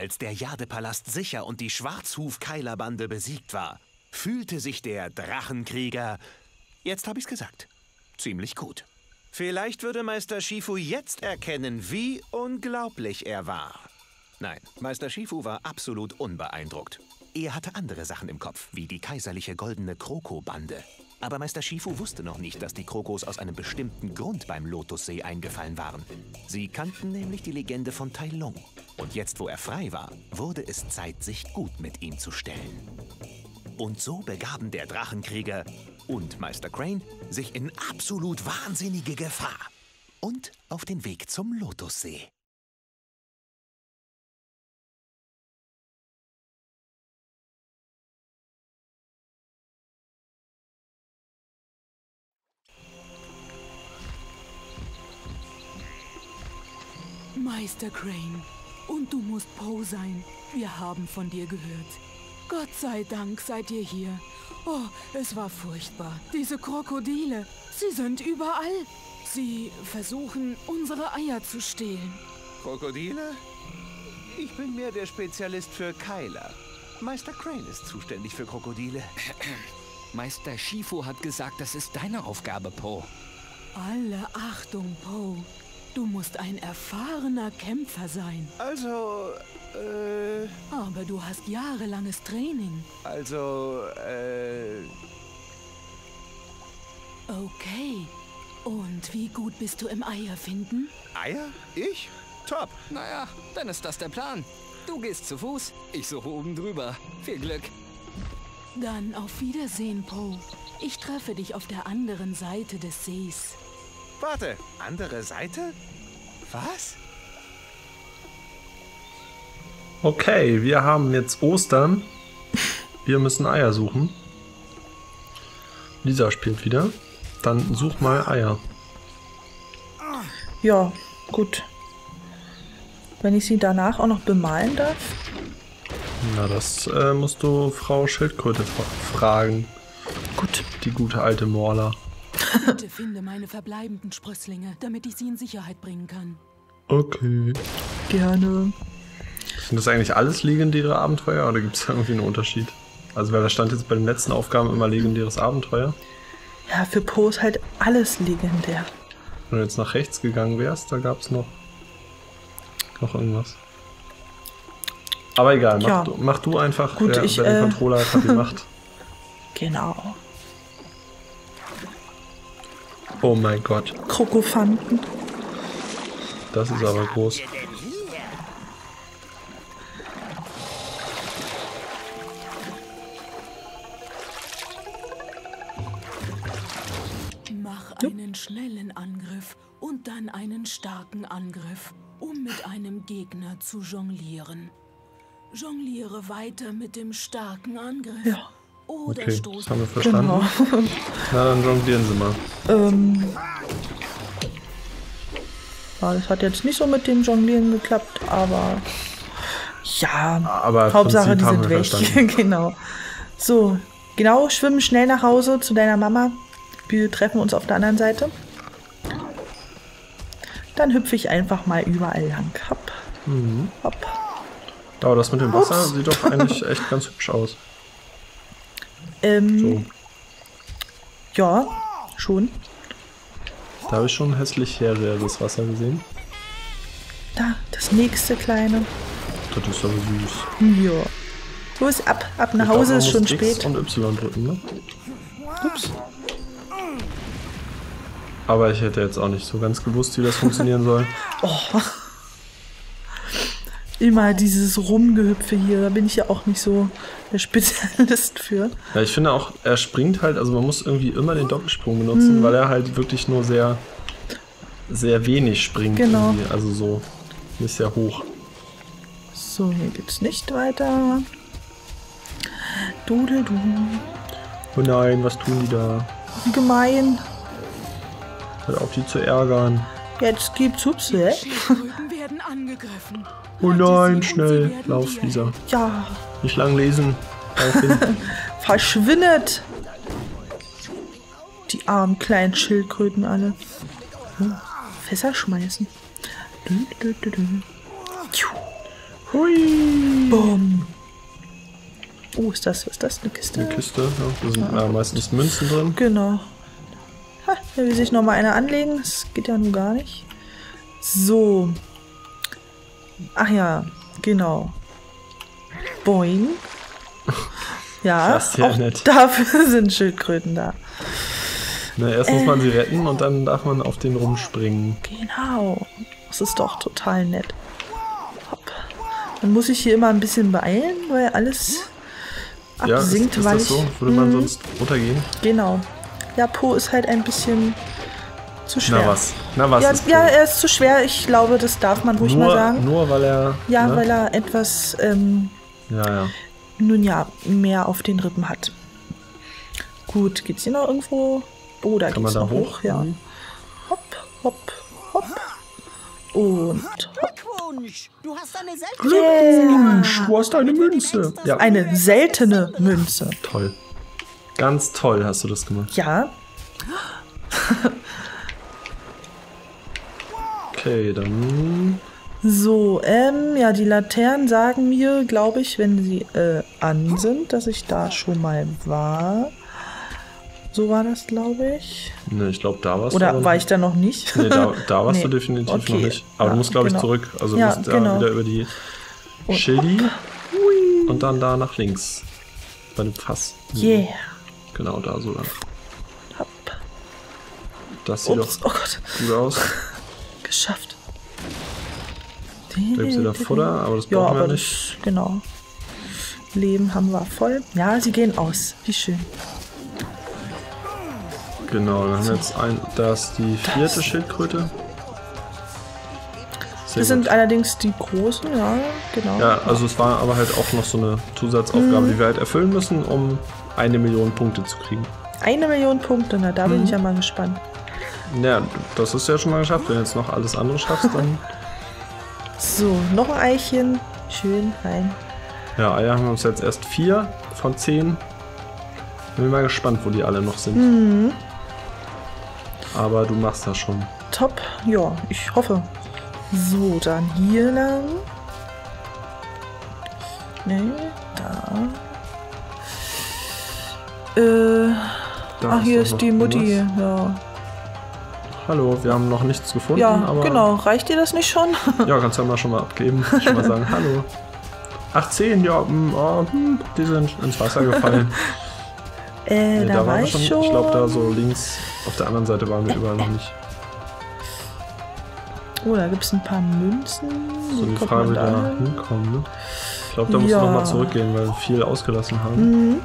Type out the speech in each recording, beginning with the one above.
Als der Jadepalast sicher und die Schwarzhuf-Keilerbande besiegt war, fühlte sich der Drachenkrieger, jetzt habe ich's gesagt, ziemlich gut. Vielleicht würde Meister Shifu jetzt erkennen, wie unglaublich er war. Nein, Meister Shifu war absolut unbeeindruckt. Er hatte andere Sachen im Kopf, wie die kaiserliche goldene Kroko-Bande. Aber Meister Shifu wusste noch nicht, dass die Krokos aus einem bestimmten Grund beim Lotussee eingefallen waren. Sie kannten nämlich die Legende von Tai Lung. Und jetzt, wo er frei war, wurde es Zeit, sich gut mit ihm zu stellen. Und so begaben der Drachenkrieger und Meister Crane sich in absolut wahnsinnige Gefahr und auf den Weg zum Lotussee. Meister Crane, und du musst Poe sein. Wir haben von dir gehört. Gott sei Dank seid ihr hier. Oh, es war furchtbar. Diese Krokodile, sie sind überall. Sie versuchen, unsere Eier zu stehlen. Krokodile? Ich bin mehr der Spezialist für Keiler. Meister Crane ist zuständig für Krokodile. Meister Shifu hat gesagt, das ist deine Aufgabe, Po. Alle Achtung, Poe. Du musst ein erfahrener Kämpfer sein. Also, äh, Aber du hast jahrelanges Training. also, äh, Okay. Und wie gut bist du im Eier finden? Eier? Ich? Top. Naja, dann ist das der Plan. Du gehst zu Fuß, ich suche oben drüber. Viel Glück. Dann auf Wiedersehen, Poe. Ich treffe dich auf der anderen Seite des Sees. Warte, andere Seite? Was? Okay, wir haben jetzt Ostern. Wir müssen Eier suchen. Lisa spielt wieder. Dann such mal Eier. Ja, gut. Wenn ich sie danach auch noch bemalen darf. Na, das äh, musst du Frau Schildkröte fra fragen. Gut. Die gute alte Morla. Bitte finde meine verbleibenden Sprösslinge, damit ich sie in Sicherheit bringen kann. Okay. Gerne. Sind das eigentlich alles legendäre Abenteuer oder gibt es irgendwie einen Unterschied? Also, weil da stand jetzt bei den letzten Aufgaben immer legendäres Abenteuer. Ja, für Po ist halt alles legendär. Wenn du jetzt nach rechts gegangen wärst, da gab es noch, noch irgendwas. Aber egal, mach, Ja. du, mach du einfach, Gut, wer, ich, wer den äh, Controller hat, hat die Macht. Genau. Oh mein Gott, Krokofanten. das ist aber groß. Mach einen schnellen Angriff und dann einen starken Angriff, um mit einem Gegner zu jonglieren. Jongliere weiter mit dem starken Angriff. Ja. Oder Okay, das stoß haben wir verstanden. Genau. Na, dann jonglieren sie mal. ähm. Ja, das hat jetzt nicht so mit dem Jonglieren geklappt, aber. Ja, Aber Hauptsache, die sind weg. genau. So, genau, schwimmen schnell nach Hause zu deiner Mama. Wir treffen uns auf der anderen Seite. Dann hüpfe ich einfach mal überall lang. Hopp. Hopp. Aber das mit dem Wasser Ups. sieht doch eigentlich echt ganz hübsch aus. Ähm, So, ja, schon. da habe ich schon hässlich heriges Wasser gesehen. Da, das nächste kleine. Das ist aber süß. Ja. Los, ab, ab nach Hause, ist schon X spät. und Y drücken, ne? Ups. Aber ich hätte jetzt auch nicht so ganz gewusst, wie das funktionieren soll. Immer dieses Rumgehüpfe hier, da bin ich ja auch nicht so der Spezialist für. Ja, ich finde auch, er springt halt, also man muss irgendwie immer den Doppelsprung benutzen, Mhm. weil er halt wirklich nur sehr, sehr wenig springt. Genau. irgendwie. Also so nicht sehr hoch. So, hier geht's nicht weiter. Dudel-du. Oh nein, was tun die da? Wie gemein. Hört auf, die zu ärgern. Jetzt gibt's Hups, Oh nein, schnell. Lauf, Lisa. Ja, Nicht lang lesen. Verschwindet. Die armen kleinen Schildkröten alle. Hm, Fässer schmeißen. Hui. Bumm. Oh, ist das, was ist das? Eine Kiste? Eine Kiste, ja. Da sind äh, meistens Münzen drin. Genau. Ha, da will sich noch mal einer anlegen. Das geht ja nun gar nicht. So. Ach ja, genau. Boing. Ja, auch nett. dafür sind Schildkröten da. Na, erst muss man sie retten und dann darf man auf den rumspringen. Genau. Das ist doch total nett. Hopp. Dann muss ich hier immer ein bisschen beeilen, weil alles Ja, ist, absinkt, ist weil das ich. so? Würde man sonst untergehen? Genau. Ja, Po ist halt ein bisschen zu schwer. Na was? Na was Ja, ist ja, cool? er ist zu schwer. Ich glaube, das darf man ruhig mal nur, sagen. nur weil er. ja, ne? weil er etwas, ähm, Ja, ja. nun ja, mehr auf den Rippen hat. Gut, geht's hier noch irgendwo? Oh, da Kann geht's man da hoch? hoch. Ja. irgendwie? Hopp, hopp, hopp. Und Glückwunsch! Du hast eine seltene Glückwunsch, du hast eine Münze. Ja, eine seltene Münze. toll. Ganz toll hast du das gemacht. Ja, Okay, dann. so, ähm, ja, die Laternen sagen mir, glaube ich, wenn sie äh, an sind, dass ich da schon mal war. So war das, glaube ich. Ne, ich glaube, da warst du. Oder war ich da noch nicht? Nee, da, da warst Nee. du definitiv Okay. noch nicht. Aber Ja, du musst, glaube ich, genau. zurück. Also Ja, du musst genau. da wieder über die Schildi und dann da nach links. Bei dem Fass. Yeah. Genau, da so lang. Hopp. Das sieht Ups, oh Gott, doch gut aus. Geschafft. Da gibt wieder Futter, aber das Ja, brauchen wir aber nicht. das, genau. Leben haben wir voll. Ja, sie gehen aus. Wie schön. Genau, dann haben wir jetzt ein. Da ist die vierte Schildkröte. Sehr Das sind gut. allerdings die großen, ja, genau. Ja, also es war aber halt auch noch so eine Zusatzaufgabe, Mhm. die wir halt erfüllen müssen, um eine Million Punkte zu kriegen. Eine Million Punkte, na da Mhm. bin ich ja mal gespannt. Ja, das ist ja schon mal geschafft. Wenn du jetzt noch alles andere schaffst, dann. So, noch ein Eichen. Schön rein. Ja, Eier haben wir uns jetzt erst vier von zehn. Bin mal gespannt, wo die alle noch sind. Mhm. Aber du machst das schon. Top. Ja, ich hoffe. So, dann hier lang. Nee, da. Äh, Da ach, hier doch ist die Mutti. irgendwas. Ja, Hallo, wir haben noch nichts gefunden, ja aber. genau. Reicht dir das nicht schon? Ja, kannst du ja mal schon mal abgeben. Schon mal sagen, hallo. 18, ja, hm, oh, hm, die sind ins Wasser gefallen. äh, Nee, da, war waren wir ich schon. Ich glaube, da so links auf der anderen Seite waren wir überall noch nicht. Oh, da gibt es ein paar Münzen. So die Frage, wie da hin? hinkommen, ne? Ich glaube, da musst Ja. du nochmal zurückgehen, weil wir viel ausgelassen haben. Mhm.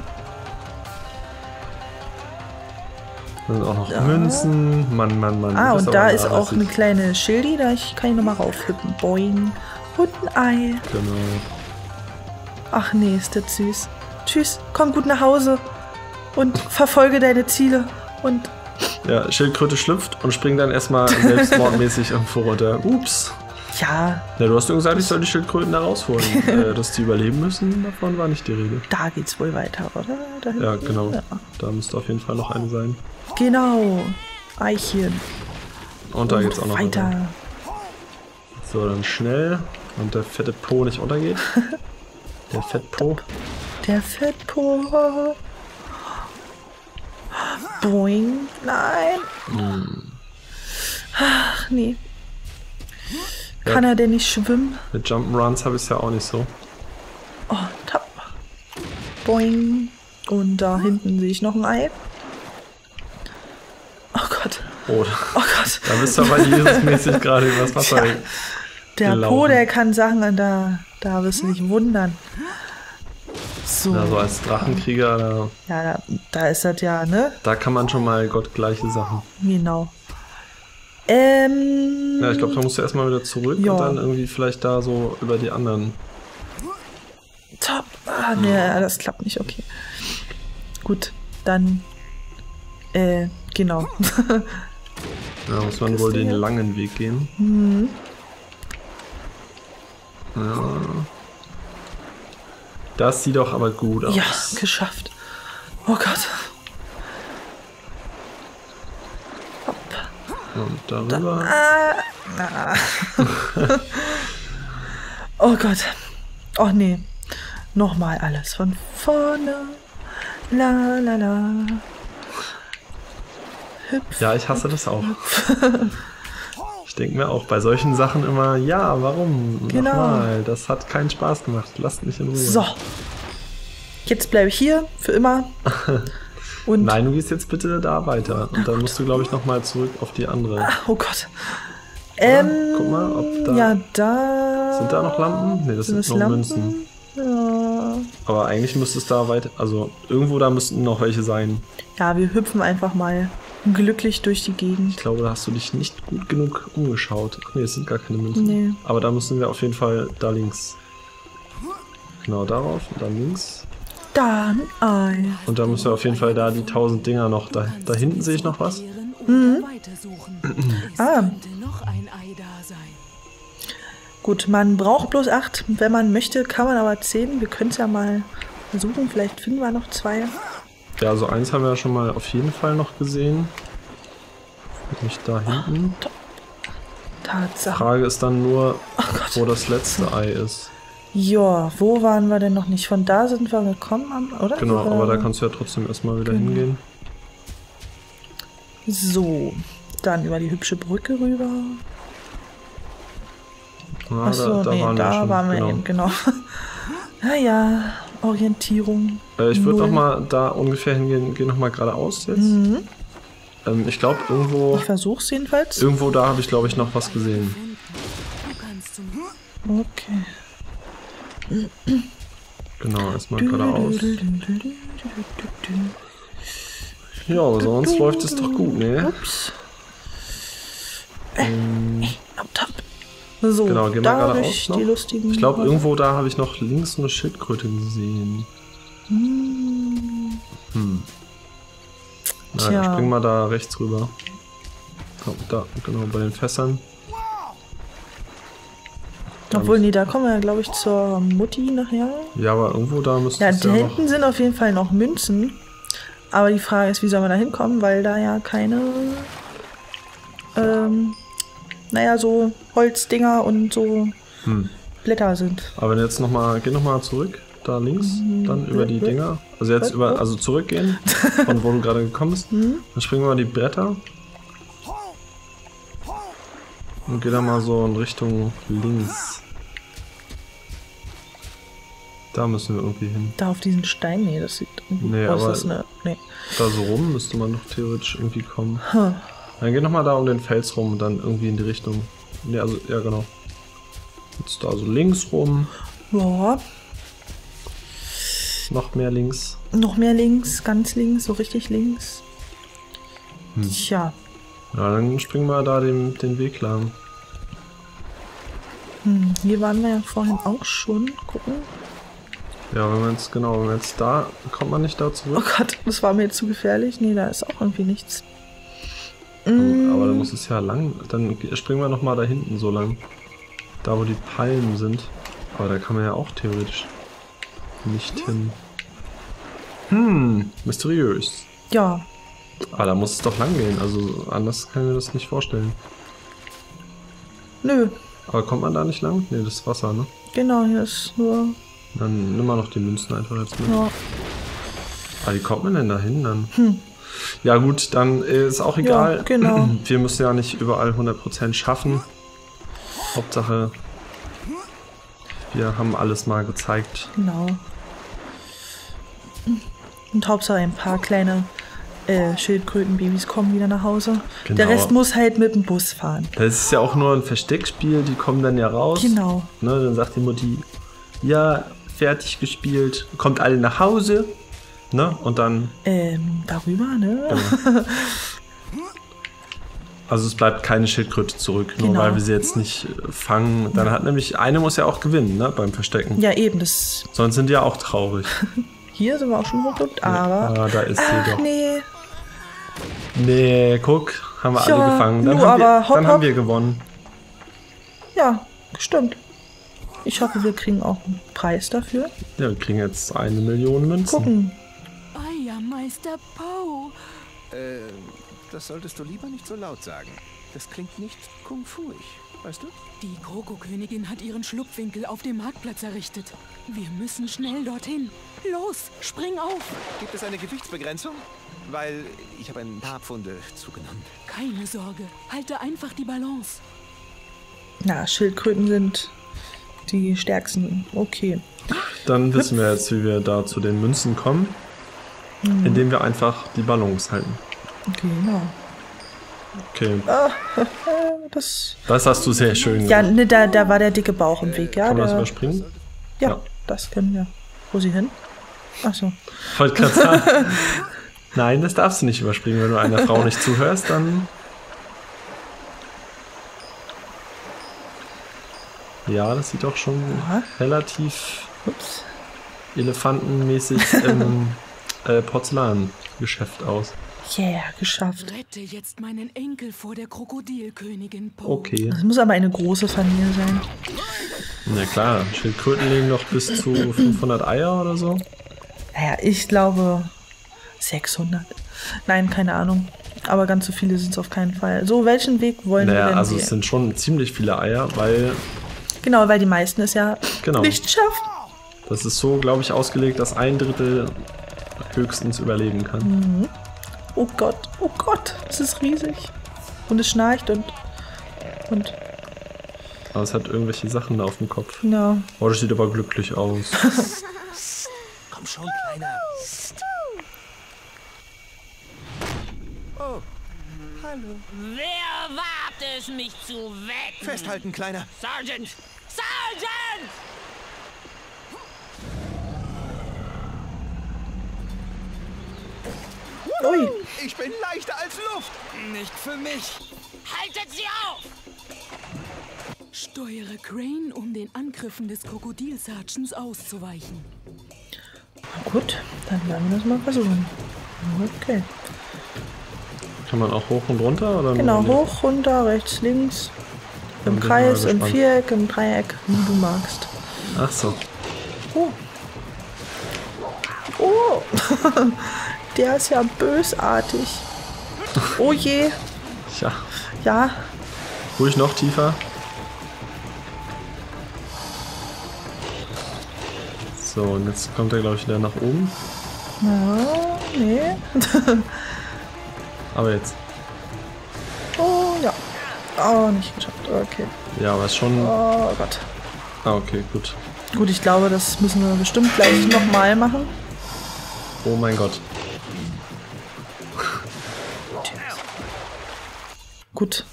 Da sind auch noch Münzen. Mann, Mann, Mann. Ah, und da ist auch eine kleine Schildi, da ich kann ich nochmal raufhüppen. Boing. Und ein Ei. Genau. Ach nee, ist das süß. Tschüss, komm gut nach Hause und verfolge deine Ziele. Und Ja, Schildkröte schlüpft und springt dann erstmal selbstmordmäßig irgendwo runter. Ups. Ja, Ja, du hast nur gesagt, ich soll die Schildkröten da rausholen. äh, dass die überleben müssen, davon war nicht die Rede. da geht's wohl weiter, oder? Da Ja, genau. Ja. Da müsste auf jeden Fall noch eine sein. Genau. Eichen. Und da geht's auch noch weiter. weiter. So, dann schnell. Und der fette Po nicht untergeht. Der Fettpo. Der Fettpo. Boing. Nein. Hm. Ach nee. Kann er denn nicht schwimmen? Mit Jump'n'Runs habe ich es ja auch nicht so. Oh, top. Boing. Und da hinten sehe ich noch ein Ei. Oh Gott. Oh, Oh Gott. da bist du aber Jesus-mäßig gerade übers Wasser. Tja. Der Po, der kann Sachen, da, da wirst du nicht wundern. So. Ja, so als Drachenkrieger, da, Ja, da, da ist das ja, ne? da kann man schon mal gottgleiche Sachen. Genau. Ähm. Ja, ich glaube, da musst du erstmal wieder zurück Ja. und dann irgendwie vielleicht da so über die anderen. Top. Ah, ne, das klappt nicht, okay. Gut, dann. Äh, genau. Ja, muss man wohl den langen Weg gehen. Mhm. Ja. Das sieht doch aber gut aus. ja, geschafft. Oh Gott. Und darüber. Oh Gott. Oh nee. Nochmal alles von vorne. La la la. Hüpf. Ja, ich hasse das auch. Ich denke mir auch bei solchen Sachen immer, ja, warum? Genau. Nochmal, das hat keinen Spaß gemacht. Lasst mich in Ruhe. So. Jetzt bleibe ich hier für immer. Und Nein, du gehst jetzt bitte da weiter. Und dann musst du, glaube ich, nochmal zurück auf die andere. oh Gott. Ähm, Guck mal, ob da- ja, da Sind da noch Lampen? Nee, das sind noch Lampen. Münzen. Ja. Aber eigentlich müsste es da weit, also irgendwo da müssten noch welche sein. ja, wir hüpfen einfach mal glücklich durch die Gegend. Ich glaube, da hast du dich nicht gut genug umgeschaut. Ach nee, es sind gar keine Münzen. Nee. Aber da müssen wir auf jeden Fall da links. Genau darauf und dann links. Dann ein. Und da müssen wir auf jeden Fall da die tausend Dinger noch. Da, da hinten sehe ich noch was. Mhm. Ah. Gut, man braucht bloß acht. Wenn man möchte, kann man aber zehn. Wir können es ja mal versuchen. Vielleicht finden wir noch zwei. Ja, also eins haben wir ja schon mal auf jeden Fall noch gesehen. Nicht da hinten. Tatsache. Frage ist dann nur, wo das letzte Ei ist. Ja, wo waren wir denn noch nicht? Von da sind wir gekommen, am- oder? Genau, Oder- aber da kannst du ja trotzdem erstmal wieder Genau. hingehen. So, dann über die hübsche Brücke rüber. Ah, Achso, nee, waren da wir schon. waren wir genau. eben, genau. naja, Orientierung. Äh, ich würde Null. noch mal da ungefähr hingehen, geh noch mal geradeaus jetzt. Mhm. Ähm, ich glaube, irgendwo, Ich versuch's jedenfalls. irgendwo da habe ich, glaube ich, noch was gesehen. Okay. Genau, erstmal geradeaus. Ja, aber sonst läuft es doch gut, ne? Ups. Hopp. So, Genau, gehen wir geradeaus noch. die lustigen... Ich glaube, irgendwo da habe ich noch links eine Schildkröte gesehen. Hm. Na, Tja. spring mal da rechts rüber. Da, da, genau, bei den Fässern. Obwohl, nee, da kommen wir ja, glaube ich, zur Mutti nachher. Ja, aber irgendwo da müsste Ja, es da ja noch... hinten sind auf jeden Fall noch Münzen. Aber die Frage ist, wie soll man da hinkommen, weil da ja keine, ähm, naja, so Holzdinger und so Hm. Blätter sind. Aber wenn jetzt nochmal, geh nochmal zurück, da links, Mhm. dann über die Dinger. Also jetzt über, also zurückgehen, von wo du gerade gekommen bist. Mhm. Dann springen wir mal die Bretter. Und geh da mal so in Richtung links. Da müssen wir irgendwie hin. Da auf diesen Stein, nee, das sieht irgendwie Nee, aus. aber- Das eine, nee. Da so rum müsste man doch theoretisch irgendwie kommen. Hm. Dann geh nochmal da um den Fels rum und dann irgendwie in die Richtung. Ne, also, ja genau. Jetzt da so links rum, Ja, noch mehr links. noch mehr links, ganz links, so richtig links. Hm. Tja, Ja, dann springen wir da den, den Weg lang. hm, hier waren wir ja vorhin auch schon. Gucken. Ja, wenn man jetzt, genau, wenn man jetzt da, kommt man nicht da Oh zurück. Gott, das war mir jetzt zu gefährlich. Nee, da ist auch irgendwie nichts. Mm, aber dann muss es ja lang, dann ge- springen wir nochmal da hinten so lang. Da, wo die Palmen sind. Aber da kann man ja auch theoretisch nicht hin. Hm, mysteriös. ja, Aber da muss es doch lang gehen, also anders kann ich mir das nicht vorstellen. nö, Aber kommt man da nicht lang? Ne, das ist Wasser, ne? genau, hier ist nur. Dann nimm mal noch die Münzen einfach jetzt mit. Ja, Ah, wie kommt man denn da hin dann? Ja gut, dann äh, ist auch egal. Ja, genau. Wir müssen ja nicht überall 100% schaffen. Hauptsache, wir haben alles mal gezeigt. genau. Und Hauptsache ein paar kleine äh, Schildkrötenbabys kommen wieder nach Hause. Genau. Der Rest muss halt mit dem Bus fahren. Das ist ja auch nur ein Versteckspiel, die kommen dann ja raus. Genau. Ne, dann sagt die Mutti, ja, fertig gespielt, kommt alle nach Hause. Ne? Und dann, Ähm, darüber, ne? also es bleibt keine Schildkröte zurück, nur Genau. weil wir sie jetzt nicht äh, fangen. Dann hat nämlich, eine muss ja auch gewinnen, ne, beim Verstecken. Ja, eben, das. Sonst sind die ja auch traurig. Hier sind wir auch schon hochgeguckt, aber. Ah, da ist sie Ach, doch. nee. Nee, guck, haben wir Ja, alle gefangen. Dann, nur haben, aber wir, hopp, dann haben hopp. wir gewonnen. Ja, stimmt. Ich hoffe, wir kriegen auch einen Preis dafür. Ja, wir kriegen jetzt eine Million Münzen. Gucken. Eiermeister Poe. Äh, das solltest du lieber nicht so laut sagen. Das klingt nicht kung-fuig, weißt du? Die Krokokönigin hat ihren Schlupfwinkel auf dem Marktplatz errichtet. Wir müssen schnell dorthin. Los, spring auf. Gibt es eine Gewichtsbegrenzung? Weil ich habe ein paar Pfunde zugenommen. Keine Sorge, halte einfach die Balance. Na, Schildkröten sind die stärksten. Okay. Dann wissen wir jetzt, wie wir da zu den Münzen kommen. Indem wir einfach die Ballons halten. Genau. Okay, Das. das hast du sehr schön Ja, ne, da, da war der dicke Bauch im Weg, ja. Kann man das überspringen? ja, Ja. das können wir. Wo sie hin? Achso. Wollte gerade sagen. Nein, das darfst du nicht überspringen. Wenn du einer Frau nicht zuhörst, dann. Ja, das sieht doch schon Ja. relativ Ups. elefantenmäßig im äh, Porzellangeschäft aus. Yeah, geschafft. Rette jetzt meinen Enkel vor der Krokodilkönigin Po. Okay. Das muss aber eine große Familie sein. Na klar, Schildkröten legen noch bis zu 500 Eier oder so. Naja, ich glaube 600. Nein, keine Ahnung. Aber ganz so viele sind es auf keinen Fall. So, welchen Weg wollen wir Naja, denn also gehen? es sind schon ziemlich viele Eier, weil Genau, weil die meisten es ja Genau. nicht schaffen. das ist so, glaube ich, ausgelegt, dass ein Drittel höchstens überleben kann. Oh Gott, oh Gott, es ist riesig. Und es schnarcht und. Und. Aber es hat irgendwelche Sachen da auf dem Kopf. Ja. Oh, das sieht aber glücklich aus. Komm schon, Kleiner. Oh, hallo. Wer wagt es, mich zu wecken? Festhalten, Kleiner. Sergeant! Ui, Ich bin leichter als Luft. Nicht für mich. Haltet sie auf! Steuere Crane, um den Angriffen des Krokodil-Sergeants auszuweichen. gut, dann werden wir das mal versuchen. Okay. Kann man auch hoch und runter? Oder Genau, hoch, runter, rechts, links. Im Kreis, im. Viereck, im Dreieck, wie du magst. Ach so. Oh. Oh. Der ist ja bösartig. Oh je. Ja. Ja, Ruhig noch tiefer. So, und jetzt kommt er, glaube ich, wieder nach oben. ja, nee. Aber jetzt. Oh ja. Oh, nicht geschafft. Okay. Ja, aber ist schon. Oh Gott. Ah, okay, gut. Gut, ich glaube, das müssen wir bestimmt gleich nochmal machen. Oh mein Gott. Gut.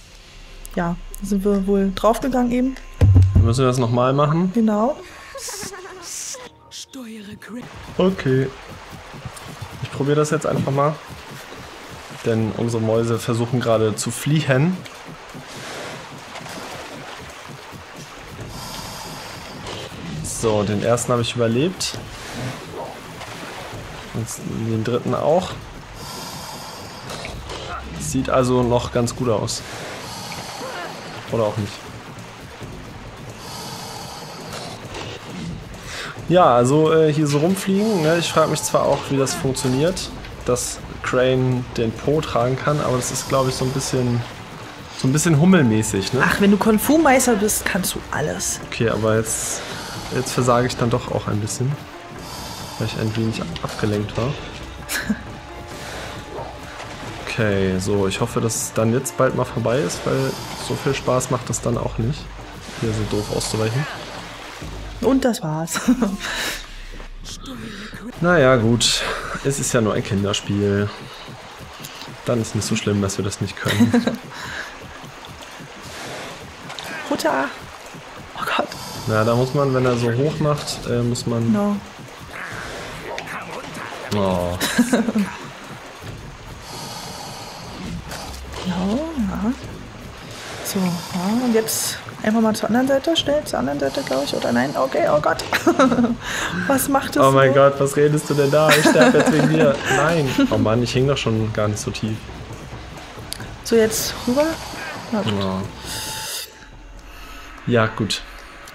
Ja, sind wir wohl draufgegangen eben. Müssen wir das nochmal machen? Genau. Okay. Ich probiere das jetzt einfach mal. Denn unsere Mäuse versuchen gerade zu fliehen. So, den ersten habe ich überlebt. Und den dritten auch. Sieht also noch ganz gut aus. Oder auch nicht. Ja, also äh, hier so rumfliegen. Ne? Ich frage mich zwar auch, wie das funktioniert, dass Crane den Po tragen kann, aber das ist, glaube ich, so ein bisschen so ein bisschen hummelmäßig. Ne? Ach, wenn du Kung Fu Meister bist, kannst du alles. Okay, aber jetzt, jetzt versage ich dann doch auch ein bisschen, weil ich ein wenig abgelenkt war. Okay, so, ich hoffe, dass es dann jetzt bald mal vorbei ist, weil so viel Spaß macht es dann auch nicht, hier so doof auszuweichen. Und das war's. Naja, gut. Es ist ja nur ein Kinderspiel. Dann ist nicht so schlimm, dass wir das nicht können. Futter. Oh Gott. Na, da muss man, wenn er so hoch macht, äh, muss man. No. Oh, und jetzt einfach mal zur anderen Seite, schnell zur anderen Seite, glaube ich. Oder nein? Okay, oh Gott. Was macht das? oh mein so? Gott, was redest du denn da? Ich sterbe jetzt wegen dir. Nein. Oh Mann, ich hing doch schon gar nicht so tief. So, jetzt rüber. Na gut. Oh. Ja, gut.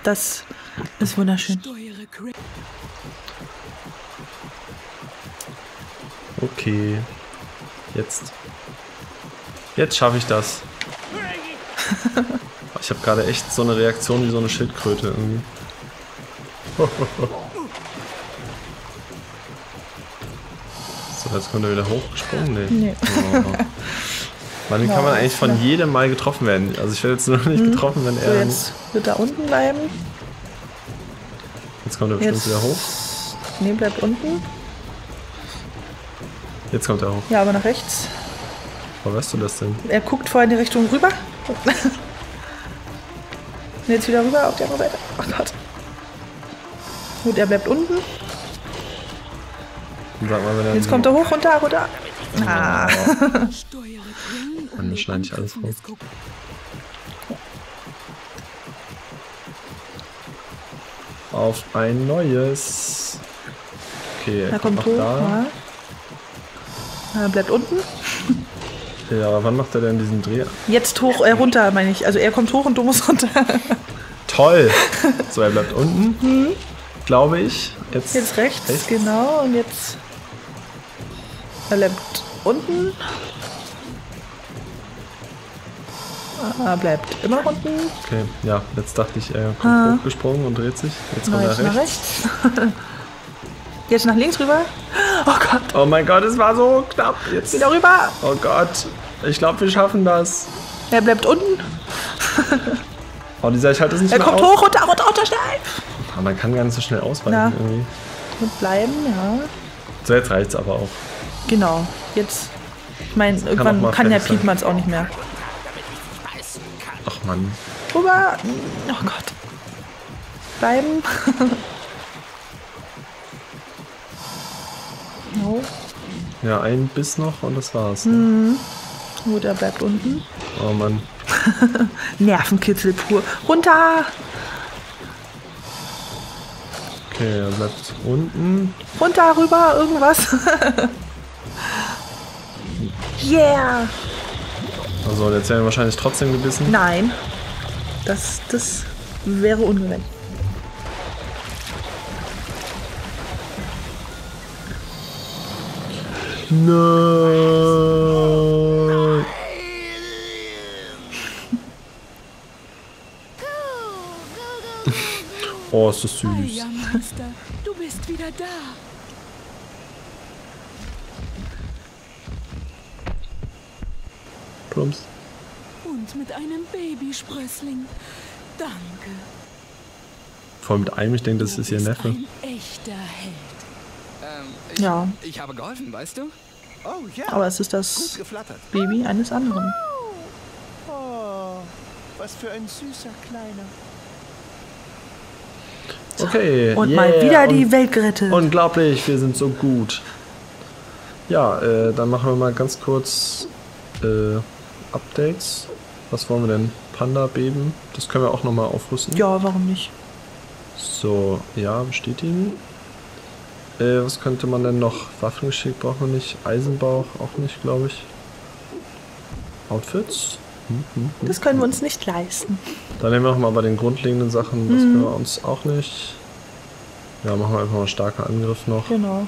Das ist wunderschön. Okay. Jetzt. Jetzt schaffe ich das. Ich habe gerade echt so eine Reaktion wie so eine Schildkröte irgendwie. So, jetzt kommt er wieder hochgesprungen. Nee. Nee. Oh. Wann kann man eigentlich von jedem Mal getroffen werden? Also ich werde jetzt noch nicht getroffen, wenn So, er... jetzt wird er unten bleiben. Jetzt kommt er bestimmt Jetzt. wieder hoch. Nee, bleibt unten. Jetzt kommt er hoch. Ja, aber nach rechts. Wo weißt du das denn? Er guckt vorher in die Richtung rüber. Und jetzt wieder rüber auf die andere Seite. Oh Gott. Gut, er bleibt unten. Sag mal, wenn er Jetzt kommt er hoch, runter, runter. Ah. Den schneide ich alles raus. auf ein neues. Okay, er kommt hoch. da. Ja. Er bleibt unten. Ja, aber wann macht er denn diesen Dreh? Jetzt hoch, äh, runter, meine ich. Also er kommt hoch und du musst runter. Toll! So, er bleibt unten. Glaube ich. Jetzt, Jetzt rechts, Rechts. genau. Und jetzt. Er bleibt unten. Ah, bleibt immer noch unten. Okay, ja, jetzt dachte ich, er kommt Ah. hochgesprungen und dreht sich. Jetzt kommt er jetzt nach rechts. rechts. Jetzt nach links rüber. Oh Gott. Oh mein Gott, es war so knapp. Jetzt. Wieder rüber. Oh Gott. Ich glaube, wir schaffen das. Er bleibt unten. Oh, dieser, ich halte das nicht Er kommt aus. hoch, runter, runter, runter, schnell. Oh, man kann gar nicht so schnell ausweichen Na. irgendwie. Und bleiben, ja. So, jetzt reicht's aber auch. Genau. Jetzt. Ich meine, irgendwann kann der fertig sein. Piedmanns auch nicht mehr. Ach Mann. Rüber. Oh Gott. Bleiben. no. Ja, ein Biss noch und das war's. ne? Hm. Gut, er bleibt unten. Oh Mann. Nervenkitzel pur. Runter. Okay, er bleibt unten. Runter, rüber, irgendwas. yeah. Also, jetzt werden wir wahrscheinlich trotzdem gebissen. Nein. Das, das wäre ungerecht. Nein. Oh, ist das süß. ja, Meister, du bist wieder da. Plumps. Und mit einem Babysprössling. Danke. Vor allem mit einem, ich denke, das Du ist ihr Neffe. Ein echter Held. Ähm, ich, Ja. ich habe geholfen, weißt du? Oh ja, Aber es ist das. Baby eines anderen. Oh, was für ein süßer Kleiner. Okay. Und yeah. mal wieder die Und- Welt gerettet. Unglaublich, wir sind so gut. Ja, äh, dann machen wir mal ganz kurz äh, Updates. Was wollen wir denn? Panda-Beben? Das können wir auch nochmal aufrüsten. ja, warum nicht? So, ja, bestätigen. Äh, was könnte man denn noch? Waffengeschick brauchen wir nicht. Eisenbauch auch nicht, glaube ich. Outfits? Das können wir uns nicht leisten. Dann nehmen wir noch mal bei den grundlegenden Sachen, das können wir uns auch nicht. Ja, machen wir einfach mal starker Angriff noch. Genau.